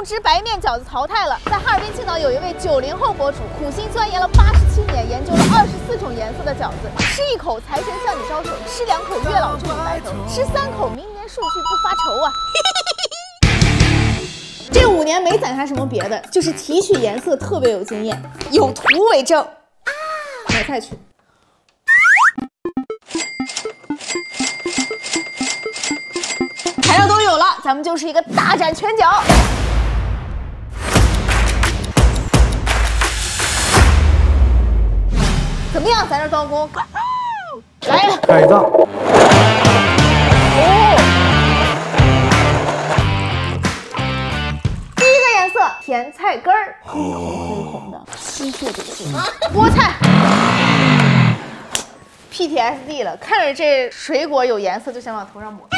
通知白面饺子淘汰了。在哈尔滨青岛有一位九零后博主，苦心钻研了八十七年，研究了二十四种颜色的饺子。吃一口财神向你招手，吃两口月老祝你白头，吃三口明年数据不发愁啊！这五年没攒下什么别的，就是提取颜色特别有经验，有图为证。买菜去。材料都有了，咱们就是一个大展拳脚。怎么样，咱这刀工来了，开仗。哦。第一个颜色，甜菜根儿，黑红黑红的，吸血鬼色。菠菜，PTSD 了，看着这水果有颜色就想往头上抹。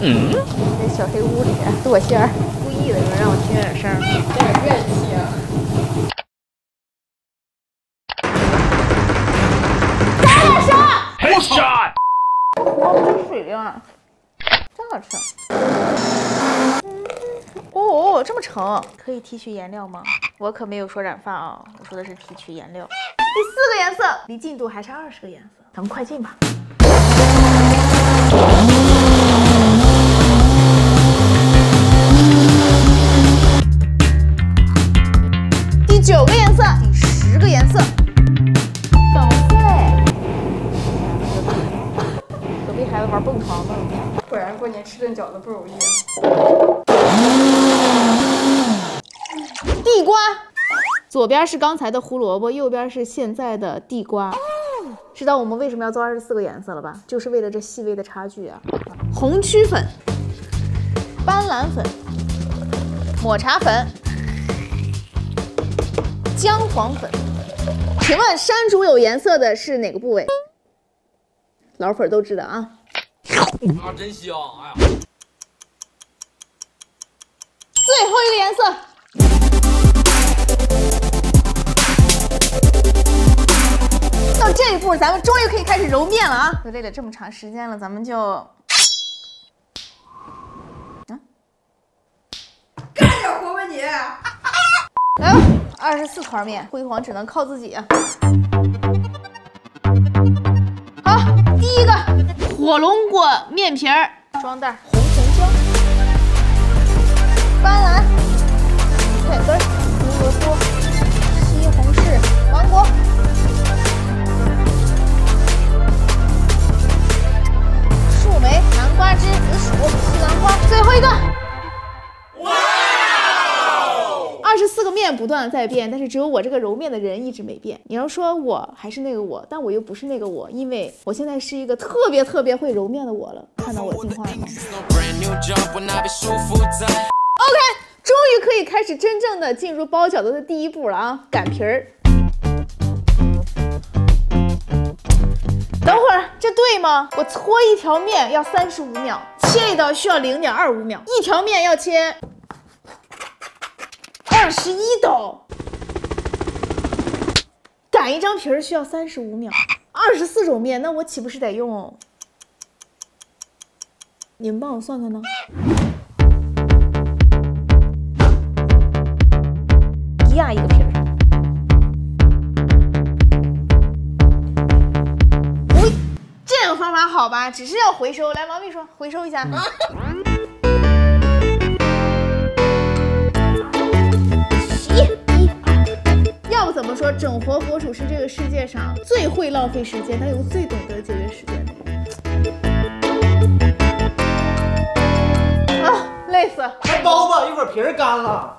嗯，这小黑屋里剁馅儿，故意的，让我听点声，有点怨气啊。打点声！我操！哦，这水灵，真好吃。哦，这么盛，可以提取颜料吗？我可没有说染发啊，我说的是提取颜料。第四个颜色，离进度还差二十个颜色，咱们快进吧。九个颜色，第十个颜色，粉红色哎。隔壁孩子玩蹦床呢。果然过年吃顿饺子不容易啊！地瓜，左边是刚才的胡萝卜，右边是现在的地瓜。知道我们为什么要做二十四个颜色了吧？就是为了这细微的差距啊！红曲粉、斑斓粉、抹茶粉、姜黄粉。请问山竹有颜色的是哪个部位？老粉都知道啊。啊，真香！哎呀，最后一个颜色。到这一步，咱们终于可以开始揉面了啊！都累了这么长时间了，咱们就啊，干点活吧你！来吧，二十四团面，辉煌只能靠自己啊！好，第一个。火龙果面皮儿，装袋，红红椒、斑斓、四个面不断的在变，但是只有我这个揉面的人一直没变。你要说我还是那个我，但我又不是那个我，因为我现在是一个特别特别会揉面的我了。看到我进化了吗？OK，终于可以开始真正的进入包饺子的第一步了啊！擀皮儿。等会儿，这对吗？我搓一条面要三十五秒，切一刀需要零点二五秒，一条面要切二十一刀，擀一张皮儿需要三十五秒，二十四种面，那我岂不是得用？你们帮我算算呢？一压一个皮儿。喂，这个方法好吧？只是要回收。来，王秘书，回收一下。洗整活博主是这个世界上最会浪费时间，但又最懂得节约时间的人？啊，累死！快包吧，一会儿皮儿干了。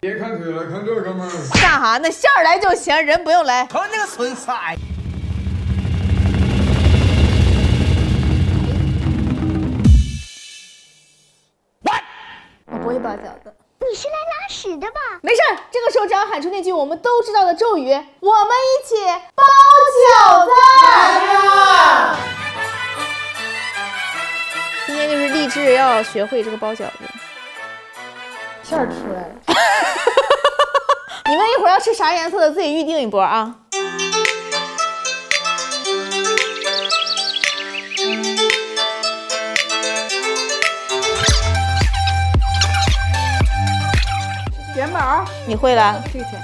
别看腿了，看这哥们儿。干哈呢？馅儿来就行，人不用来。瞅那个损色！要喊出那句我们都知道的咒语，我们一起包饺子。今天就是立志要学会这个包饺子。馅儿出来了，你们一会儿要吃啥颜色的，自己预定一波啊。好，你会了？这个简单。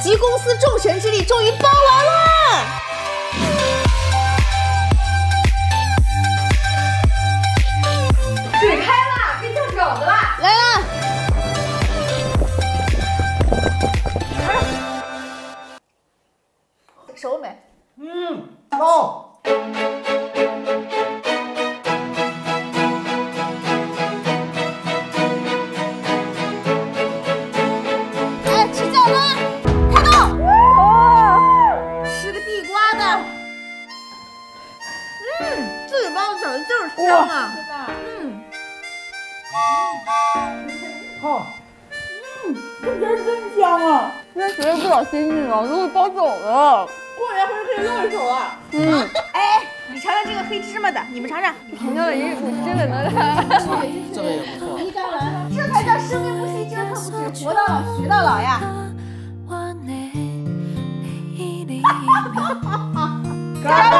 集公司众神之力，终于包完了。今天学的不少新技能，都给包走了。过年回去可以露一手啊。嗯，哎，你尝尝这个黑芝麻的，你们尝尝。评价一你这个能这个也不错。这才叫生命不息，这可不止活到老学到老呀。干杯！